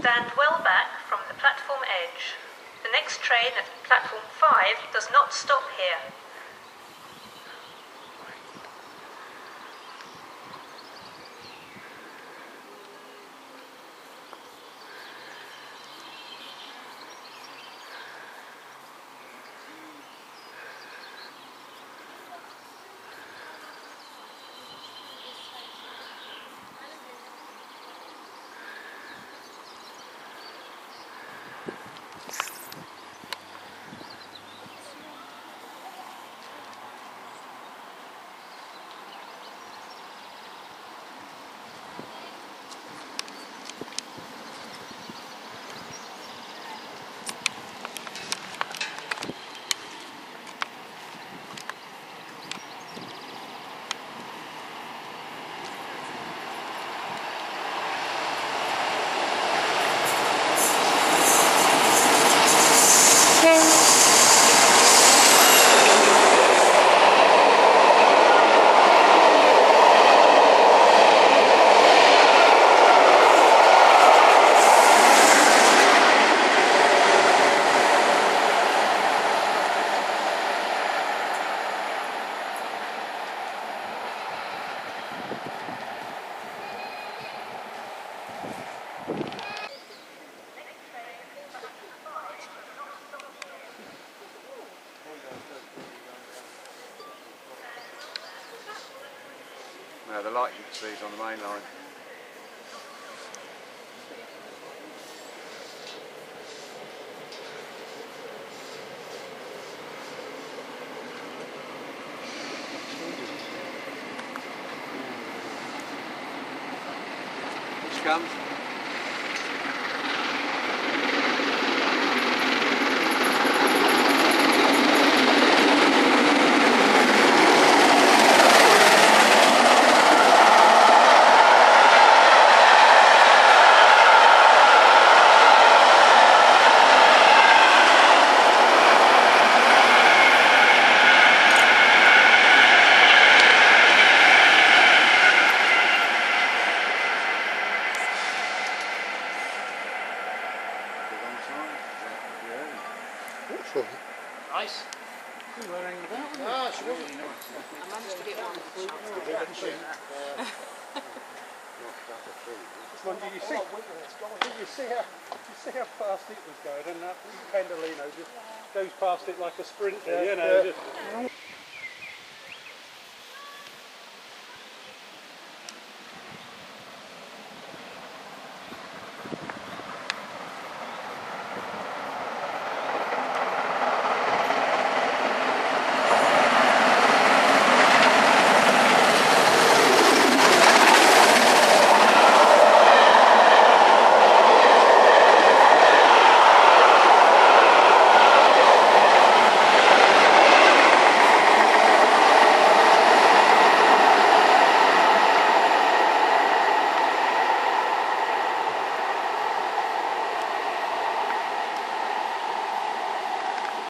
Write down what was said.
Stand well back from the platform edge. The next train at platform 5 does not stop here. No, the light you can see is on the main line. Comes? Yeah. Nice. Ah, she wasn't. I managed to get one. One, did you see? Did you see how? Did you see how fast it was going? And that Pendolino just goes past it like a sprinter, you know. Just,